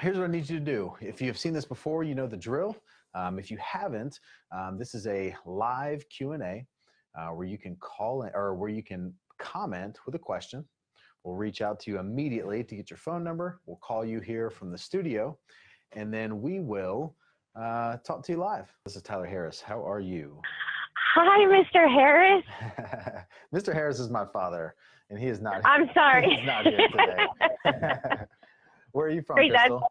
here's what I need you to do. If you've seen this before, you know the drill. Um, if you haven't, um, this is a live Q&A uh, where you can call in, or where you can comment with a question. We'll reach out to you immediately to get your phone number. We'll call you here from the studio, and then we will uh, talk to you live. This is Tyler Harris. How are you? Hi, Mr. Harris. Mr. Harris is my father, and he is not. Here. I'm sorry. He's not here today. Are you from, Crystal?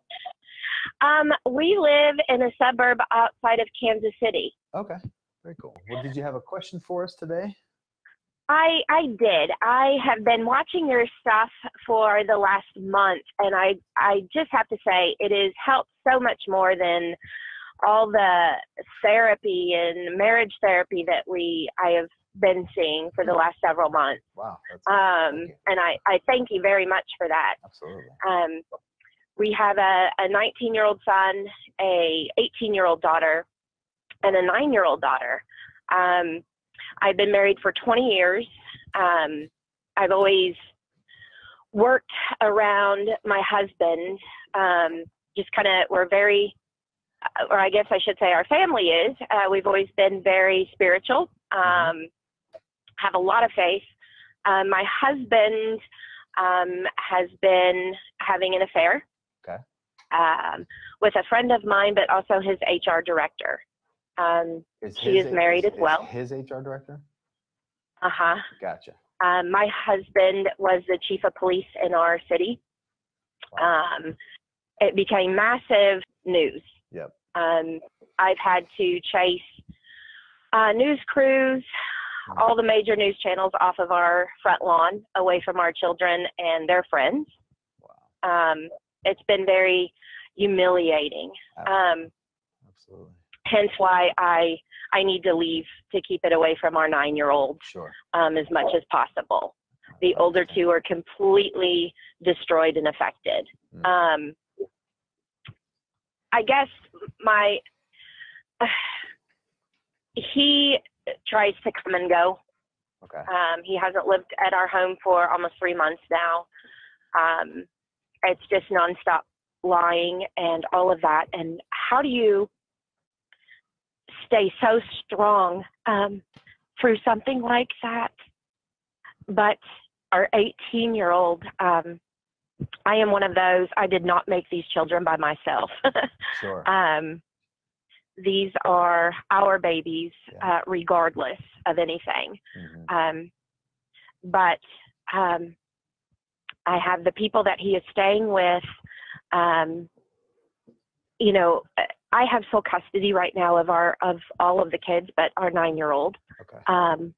Um, we live in a suburb outside of Kansas City. Okay, very cool. Well, did you have a question for us today? I I did. I have been watching your stuff for the last month, and I I just have to say it has helped so much more than all the therapy and marriage therapy that we I have been seeing for the last several months. Wow, that's Um, and I I thank you very much for that. absolutely. Um, we have a, a 19 year old son, a 18 year old daughter, and a nine year old daughter. Um, I've been married for 20 years. Um, I've always worked around my husband. Um, just kind of, we're very, or I guess I should say our family is. Uh, we've always been very spiritual, um, have a lot of faith. Um, my husband um, has been having an affair Okay. um, with a friend of mine, but also his HR director. Um, Is She is married as well. His HR director? uh huh. Gotcha. Um, my husband was the chief of police in our city. Um, it became massive news. Yep. Um, I've had to chase uh, news crews, all the major news channels off of our front lawn, away from our children and their friends. Wow. Um, it's been very humiliating. Um, Absolutely. hence why I I need to leave to keep it away from our nine year old Sure. um, as much as possible. The older two are completely destroyed and affected. Mm. Um, I guess my he tries to come and go. Okay. Um, he hasn't lived at our home for almost three months now. Um, it's just nonstop lying and all of that. And how do you stay so strong um, through something like that? But our 18 year old, um, I am one of those. I did not make these children by myself. Sure. um, these are our babies, Yeah. uh, regardless of anything. Mhm. Um, but um, I have the people that he is staying with. Um, you know, I have sole custody right now of our of all of the kids, but our nine-year-old. Okay. Um,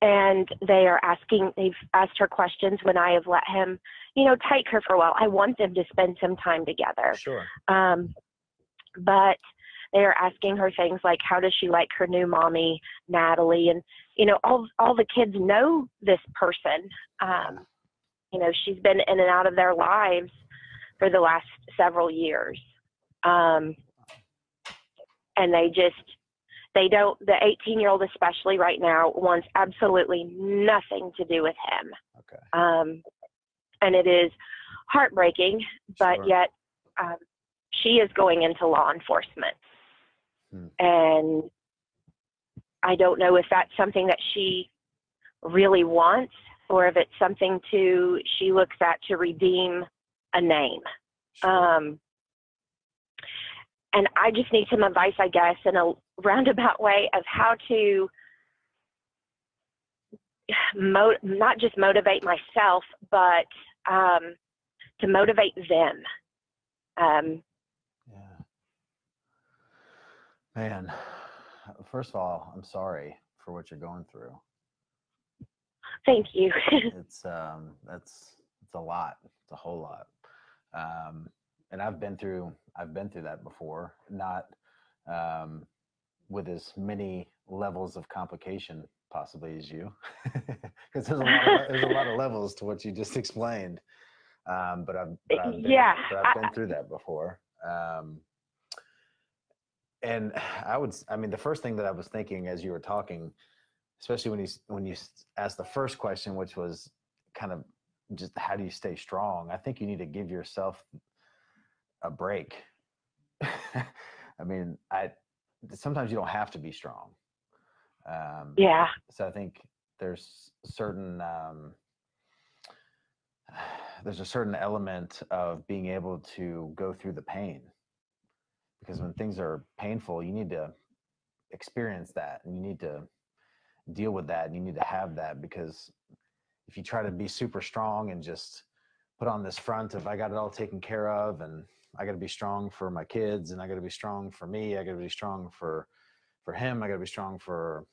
and they are asking. They've asked her questions when I have let him, you know, take her for a while. I want them to spend some time together. Sure. Um, but they are asking her things like, how does she like her new mommy, Natalie? And, you know, all, all the kids know this person. Um, you know, she's been in and out of their lives for the last several years. Um, and they just, they don't, the 18 year old, especially right now, wants absolutely nothing to do with him. Okay. Um, and it is heartbreaking, but Sure. yet um, she is going into law enforcement. Hmm. And I don't know if that's something that she really wants or if it's something to she looks at to redeem a name. Um, and I just need some advice, I guess, in a roundabout way of how to mo- not just motivate myself, but um, to motivate them. Um, yeah. Man, first of all, I'm sorry for what you're going through. Thank you. It's um, that's it's a lot. It's a whole lot. Um, and I've been through I've been through that before. Not um, with as many levels of complication possibly as you, because there's a lot of, there's a lot of levels to what you just explained. Um, but I've, but I've been, Yeah, but I've I- been through that before. Um, and I would, I mean, the first thing that I was thinking as you were talking, especially when you when you asked the first question, which was kind of just how do you stay strong? I think you need to give yourself a break. I mean, I sometimes you don't have to be strong. Um, Yeah. so I think there's certain um, there's a certain element of being able to go through the pain because when things are painful, you need to experience that and you need to deal with that and you need to have that because if you try to be super strong and just put on this front of I got it all taken care of and I got to be strong for my kids and I got to be strong for me, I got to be strong for for him, I got to be strong for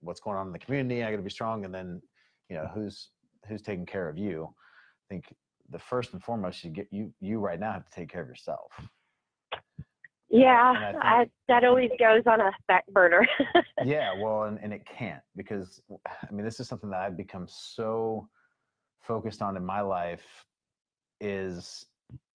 what's going on in the community, I got to be strong and then you know who's who's taking care of you. I think the first and foremost you get you you right now have to take care of yourself. Yeah. I think- I, that always goes on a back burner. yeah well and, and it can't because i mean this is something that i've become so focused on in my life is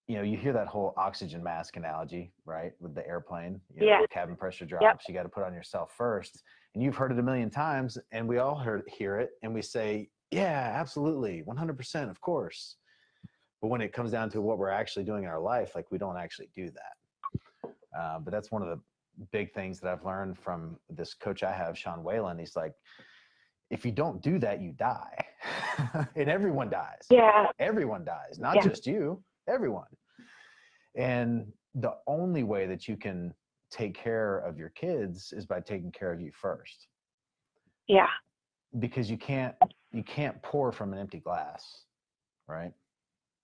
you know you hear that whole oxygen mask analogy right with the airplane you know, Yeah. cabin pressure drops you got to put on yourself first and you've heard it a million times and we all heard hear it and we say yeah absolutely 100% of course but when it comes down to what we're actually doing in our life like we don't actually do that uh, but that's one of the big things that I've learned from this coach I have, Sean Whalen. He's like, if you don't do that, you die. and everyone dies. yeah. Everyone dies, not Yeah. just you, everyone. And the only way that you can take care of your kids is by taking care of you first. Yeah. Because you can't you can't pour from an empty glass, right?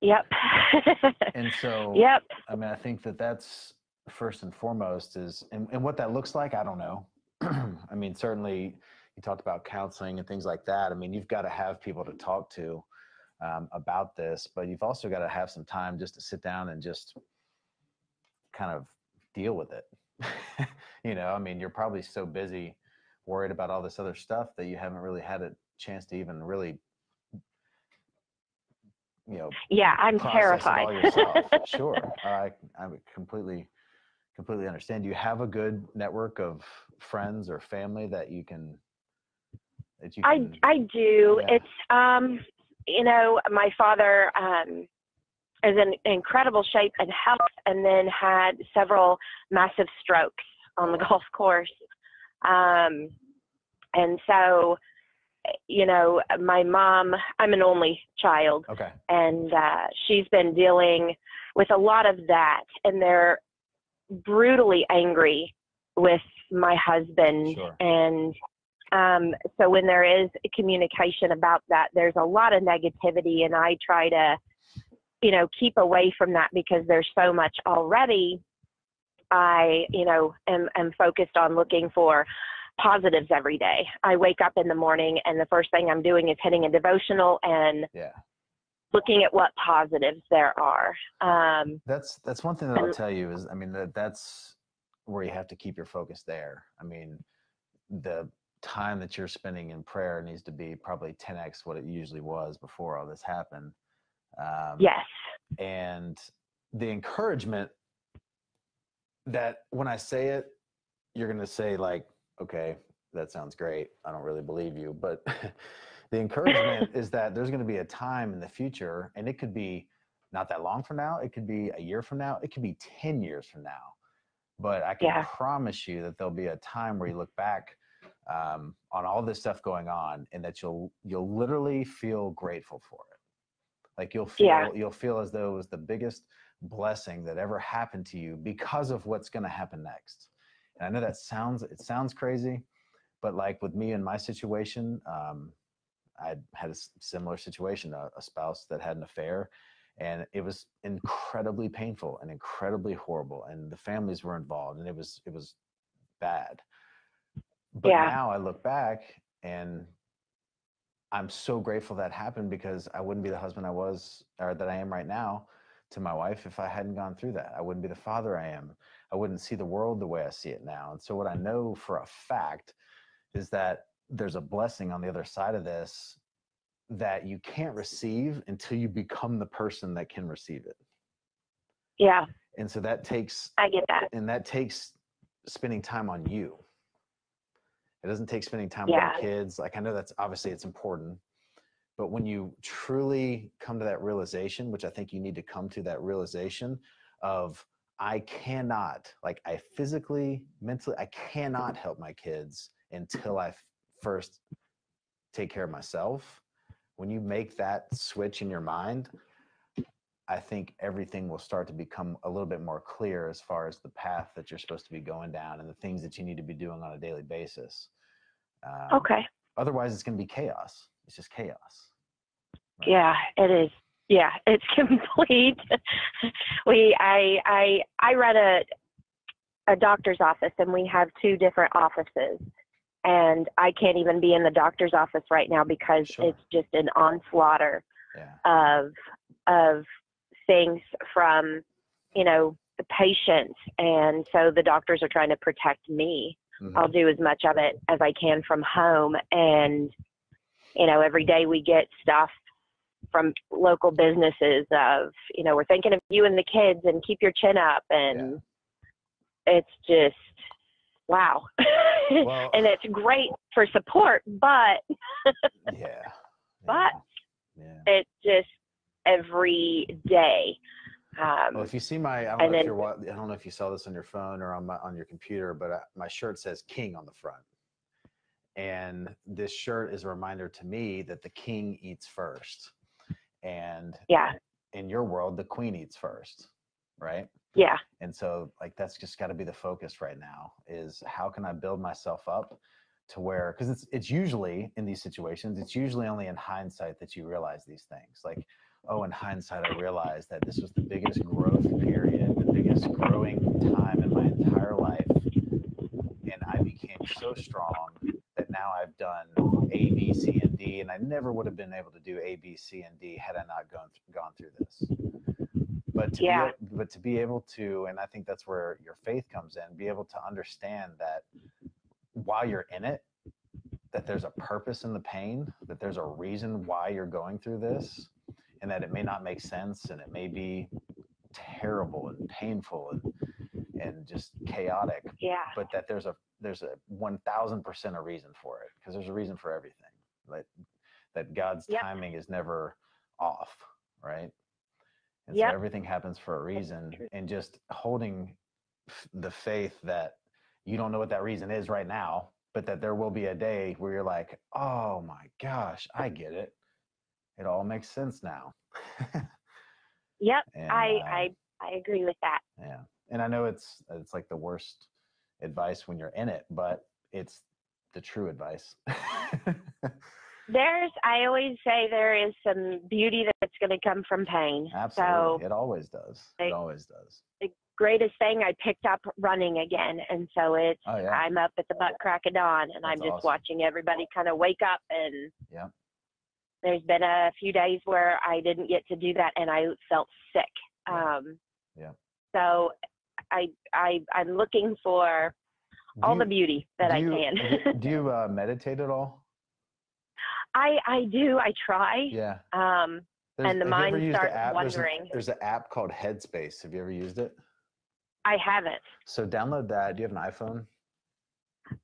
Yep. And so yep. I mean, I think that that's first and foremost is, and, and what that looks like, I don't know. I mean, certainly you talked about counseling and things like that. I mean, you've got to have people to talk to um, about this, but you've also got to have some time just to sit down and just kind of deal with it. you know, I mean, you're probably so busy worried about all this other stuff that you haven't really had a chance to even really, you know, Yeah. I'm terrified. sure, I I would completely completely understand. Do you have a good network of friends or family that you can that you I can? I do. Yeah. It's um you know, my father um is in incredible shape and health and then had several massive strokes on the golf course. Um and so you know, my mom, I'm an only child okay, and uh, she's been dealing with a lot of that and they're brutally angry with my husband Sure. and um, so when there is communication about that there's a lot of negativity and i try to you know keep away from that because there's so much already i you know am, am focused on looking for positives every day i wake up in the morning and the first thing i'm doing is hitting a devotional and yeah. Looking at what positives there are. Um, That's that's one thing that I'll tell you is I mean that that's where you have to keep your focus there. I mean, the time that you're spending in prayer needs to be probably 10x what it usually was before all this happened. Um, yes. and the encouragement that when I say it, you're going to say, like, okay, that sounds great. I don't really believe you. But the encouragement is that there's going to be a time in the future, and it could be not that long from now, it could be a year from now, it could be 10 years from now. But I can Yeah. promise you that there'll be a time where you look back um, on all this stuff going on and that you'll you'll literally feel grateful for it like you'll feel Yeah. you'll feel as though it was the biggest blessing that ever happened to you because of what's going to happen next and i know that sounds it sounds crazy but like with me and my situation um, i had a similar situation a, a spouse that had an affair and it was incredibly painful and incredibly horrible and the families were involved and it was it was bad. But Yeah. now i look back and i'm so grateful that happened because i wouldn't be the husband i was or that i am right now to my wife if i hadn't gone through that. I wouldn't be the father i am. I wouldn't see the world the way i see it now. And so what i know for a fact is that there's a blessing on the other side of this that you can't receive until you become the person that can receive it Yeah. and so that takes I get that. and that takes spending time on you it doesn't take spending time Yeah. with your kids like i know that's obviously it's important but when you truly come to that realization which i think you need to come to that realization of I cannot, like, I physically, mentally, I cannot help my kids until I first take care of myself. When you make that switch in your mind, I think everything will start to become a little bit more clear as far as the path that you're supposed to be going down and the things that you need to be doing on a daily basis. Um, Okay. Otherwise, it's going to be chaos. It's just chaos. Right. Yeah, it is. Yeah, it's complete. we I I I run a a doctor's office and we have two different offices. And I can't even be in the doctor's office right now because Sure. it's just an onslaught Yeah. of of things from, you know, the patients and so the doctors are trying to protect me. Mhm. I'll do as much of it as I can from home. And, you know, every day we get stuff from local businesses of, you know, we're thinking of you and the kids and keep your chin up. And it's just, wow. Well- and it's great for support, but yeah. But- yeah. it's just every day. Um, Well, if you see my, I don't know if you're, I don't know if you saw this on your phone or on my on your computer, but uh, my shirt says "King" on the front, and this shirt is a reminder to me that the king eats first, and yeah, in your world, the queen eats first, right? Yeah, And so, like, that's just got to be the focus right now: is how can I build myself up to where? Because it's it's usually in these situations, it's usually only in hindsight that you realize these things, like oh, in hindsight, I realized that this was the biggest growth period, the biggest growing time in my entire life. And I became so strong that now I've done A, B, C, and D. And I never would have been able to do A, B, C, and D had I not gone, gone through this. But to, Yeah. be, but to be able to, and I think that's where your faith comes in, be able to understand that while you're in it, that there's a purpose in the pain, that there's a reason why you're going through this, and that it may not make sense and it may be terrible and painful and and just chaotic, yeah, but that there's a there's a one thousand percent a reason for it because there's a reason for everything. Like that God's Yep. timing is never off, right? And Yep. so everything happens for a reason, and just holding f- the faith that you don't know what that reason is right now, but that there will be a day where you're like, oh my gosh, I get it. It all makes sense now. yep. and, I, uh, I, I agree with that. yeah, and I know it's it's like the worst advice when you're in it, but it's the true advice. There's, I always say there is some beauty that's going to come from pain. Absolutely, So it always does. It I- always does. the greatest thing, I picked up running again, and so it's. Oh yeah, I'm up at the butt crack of dawn, and I'm just awesome. watching everybody kind of wake up. And Yeah. there's been a few days where I didn't get to do that, and I felt sick. Yeah. Um, Yeah. So I, I, I'm looking for all Do the beauty that do I you- can. do- do you uh, meditate at all? I, I do. I try. Yeah. Um, There's- And the have you ever mind the starts app? There's wondering. There's an app called Headspace. Have you ever used it? I haven't. So download that. Do you have an iPhone?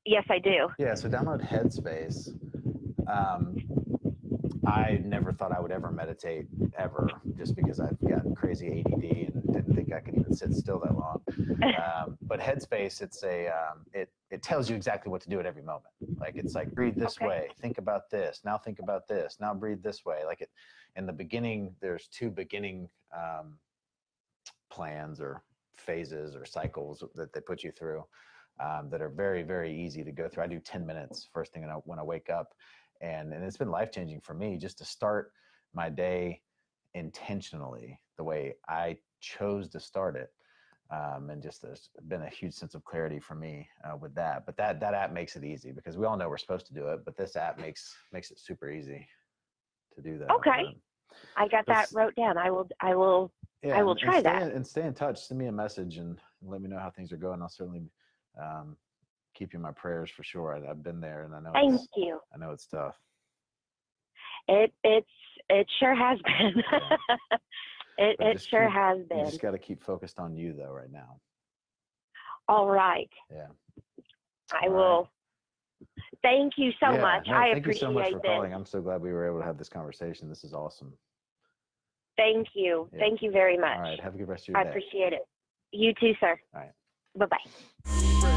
Yes, I do. Yeah, so download Headspace. Um, I never thought I would ever meditate ever, just because I've got crazy ADD and didn't think I could even sit still that long. Um, but Headspace, it's a um, it it tells you exactly what to do at every moment. Like it's like breathe this Okay. way, think about this, now think about this, now breathe this way. Like it in the beginning, there's two beginning um, plans or phases or cycles that they put you through um, that are very very easy to go through. I do 10 minutes first thing when I, when I wake up, and and it's been life changing for me just to start my day intentionally the way I chose to start it. Um, and just there's been a huge sense of clarity for me uh, with that. But that that app makes it easy because we all know we're supposed to do it, but this app makes makes it super easy to do that. Okay. Um, I got that wrote down. I will. I will. yeah, will and- try and that. in- and stay in touch. Send me a message and let me know how things are going. I'll certainly um, keep you in my prayers for sure. I, I've been there, and I know Thank it's, you. I know it's tough. It it's it sure has been. it it sure keep- has You been. just got to keep focused on you though, right now. All right. Yeah. I All right. will. Thank you so Yeah, much. no, I thank appreciate you so much for this. calling. I'm so glad we were able to have this conversation. This is awesome. Thank you. Yeah. Thank you very much. All right. Have a good rest of your I day. appreciate it. You too, sir. All right. Bye bye.